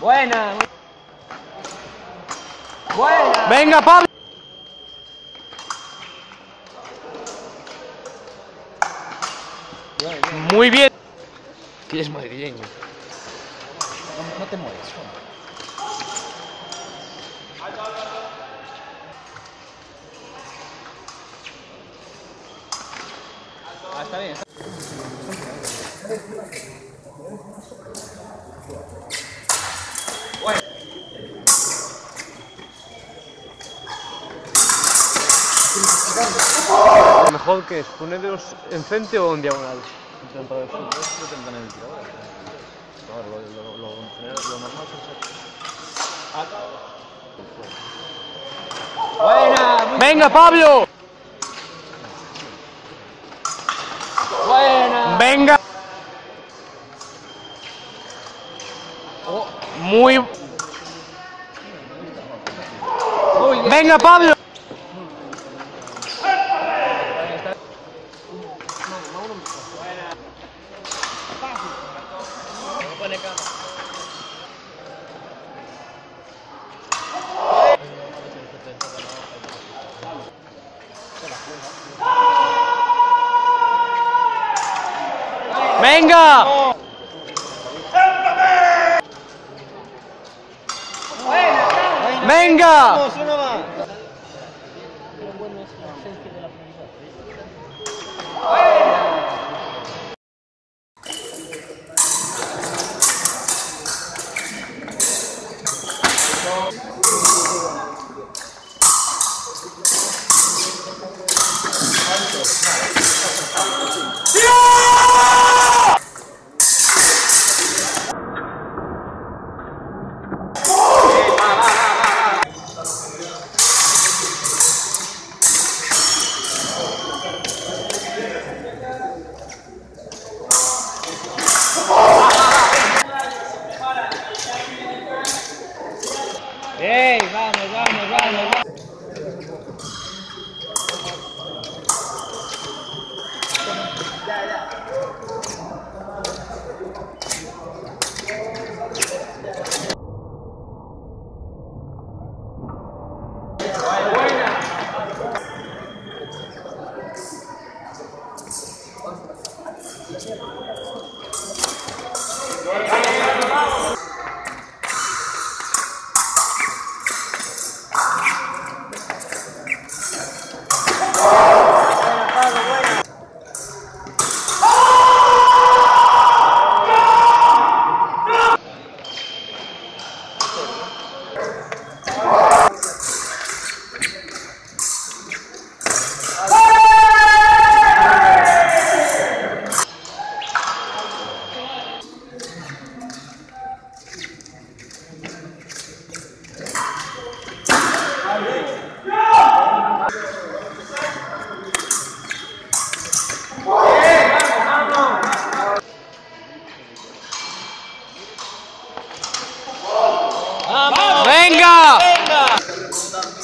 Buena. Buena. Venga, Pablo. Muy bien. Que es madrileño. No, no te mueres. Ah, está bien. Mejor que es ponerlos en frente o en diagonal. Buena. muy Venga, Pablo. buena. Venga. Oh, Muy. Venga, Pablo. Venga. Venga. 一个。